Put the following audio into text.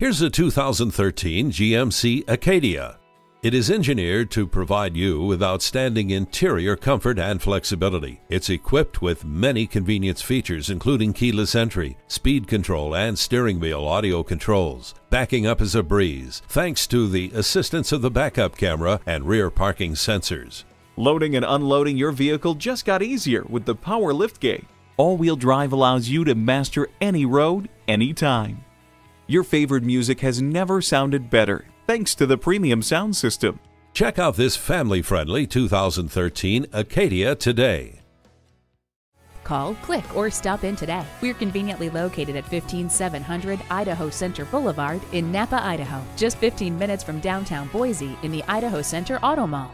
Here's a 2013 GMC Acadia. It is engineered to provide you with outstanding interior comfort and flexibility. It's equipped with many convenience features including keyless entry, speed control, and steering wheel audio controls. Backing up is a breeze thanks to the assistance of the backup camera and rear parking sensors. Loading and unloading your vehicle just got easier with the power liftgate. All-wheel drive allows you to master any road, anytime. Your favorite music has never sounded better thanks to the premium sound system. Check out this family-friendly 2013 Acadia today. Call, click, or stop in today. We're conveniently located at 15700 Idaho Center Boulevard in Nampa, Idaho, just 15 minutes from downtown Boise in the Idaho Center Auto Mall.